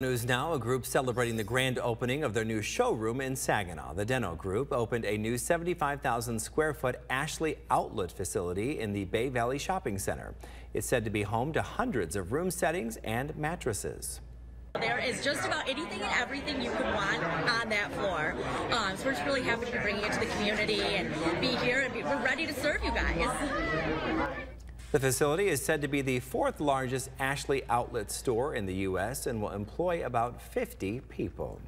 News now, a group celebrating the grand opening of their new showroom in Saginaw. The Deno Group opened a new 75,000 square foot Ashley outlet facility in the Bay Valley Shopping Center. It's said to be home to hundreds of room settings and mattresses. There is just about anything and everything you could want on that floor. Um, so we're just really happy to be bringing it to the community and be here and be, we're ready to serve you guys. The facility is said to be the fourth largest Ashley outlet store in the U.S. and will employ about 50 people.